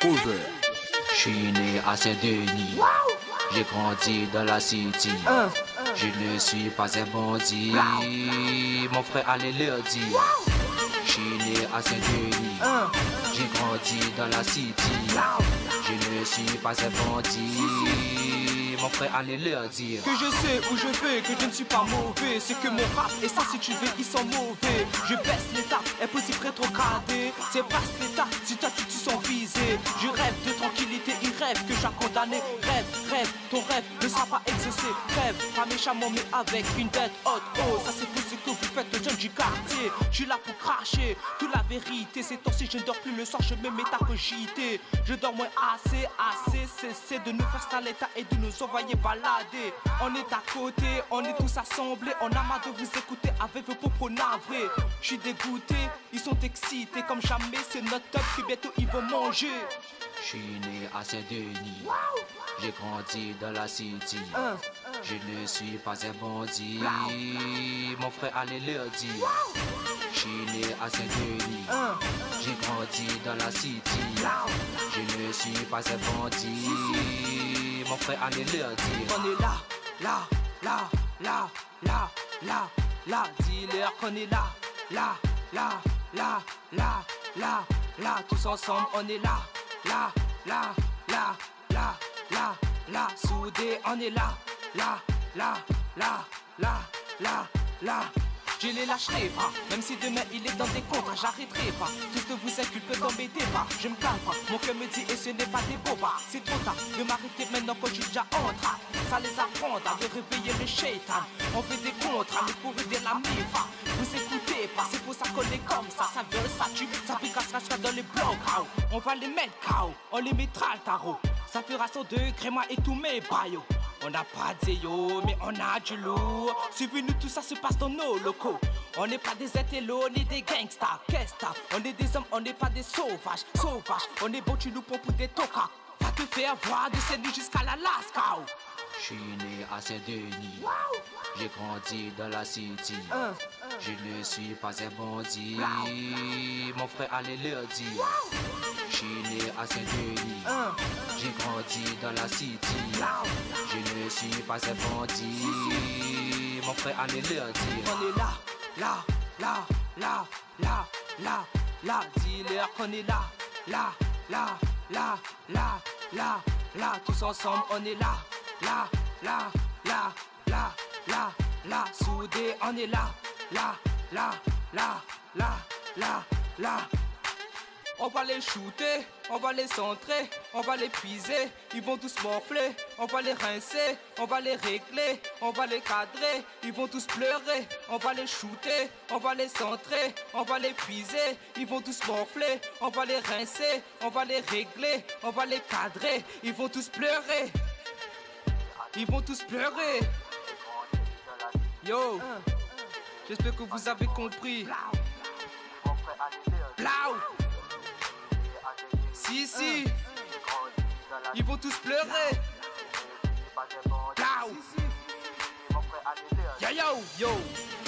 Cover. Je suis né à Saint-Denis. J'ai grandi dans la city. Je ne suis pas un bandit. Mon frère allait leur dire. Je suis né à Saint-Denis. J'ai grandi dans la city. Je ne suis pas un bandit mon frère allait leur dire. Que je sais où je vais, que je ne suis pas mauvais. C'est que mon rap et ça si tu veux ils sont mauvais. Je baisse l'état, impossible rétrogradé C'est pas l'état, si toi tu te sens visé. Je rêve de tranquillité, il que j'ai condamné Rêve, rêve, ton rêve ne sera pas exaucé Rêve, pas méchamment mais avec une tête haute Oh, ça c'est pour ce que vous faites le jeune du quartier Je suis là pour cracher, toute la vérité C'est temps si je ne dors plus le soir, je me mets à cogiter Je dors moins assez, assez, cesser de nous faire ça l'état et de nous voyez balader. On est à côté, on est tous assemblés. On a marre de vous écouter avec vos propos navrés. Je suis dégoûté, ils sont excités comme jamais. C'est notre top que bientôt ils vont manger. Je suis né à Saint-Denis. J'ai grandi dans la city. Je ne suis pas un bandit. Mon frère allait leur dire. Je à Saint-Denis. J'ai grandi dans la city. Je ne suis pas un bandit mon frère allez leur dire. On est là, là, là, là, là, là, là, dis-leur qu'on est là, là, là, là, là, là, là, tous ensemble on est là, là, là, là, là, là, là, soudés on est là, là, là, là, là, là, là. Je les lâcherai pas, même si demain il est dans des contrats, j'arrêterai pas. Tous de vous dans mes débats, je me calme pas. Mon cœur me dit et ce n'est pas des bobards. C'est trop tard de m'arrêter maintenant quand je suis déjà en. Ça les apprendra de réveiller le shaitan. On fait des contrats, mais pour aider la mifa. Vous écoutez ça. Ça veut ça tue, ça pique à dans les blocs. On va les mettre KO, on les mettra le tarot. Ça fera son degré, moi et tous mes baillots. On n'a pas de zéo, mais on a du lourd. Suivez-nous, tout ça se passe dans nos locaux. On n'est pas des intellos ni des gangsters. Qu'est-ce On est des hommes, on n'est pas des sauvages. Sauvages, on est beau, tu nous prends pour des tokas. Va te faire voir de cette nuit jusqu'à l'Alaska. Je suis né à Saint-Denis. J'ai grandi dans la city. Je ne suis pas un bandit. Mon frère allait leur dire. Je suis né à Saint-Denis. J'ai grandi dans la city. Je ne suis pas un bandit. Mon frère allait leur dire. On est là, là, là, là, là, là, là. Dis-leur qu'on est là, là, là, là, là, là, là. Tous ensemble, on est là là, là, là, là, là, là, soudé, on est là, là, là, là, là, là, là. On va les shooter, on va les centrer, on va les puiser, ils vont tous morfler, on va les rincer, on va les régler, on va les cadrer, ils vont tous pleurer, on va les shooter, on va les centrer, on va les puiser, ils vont tous morfler, on va les rincer, on va les régler, on va les cadrer, ils vont tous pleurer. Ils vont tous pleurer. Yo, j'espère que vous avez compris. Blau. Si, si. Ils vont tous pleurer. Blau. Yo, yo, yo.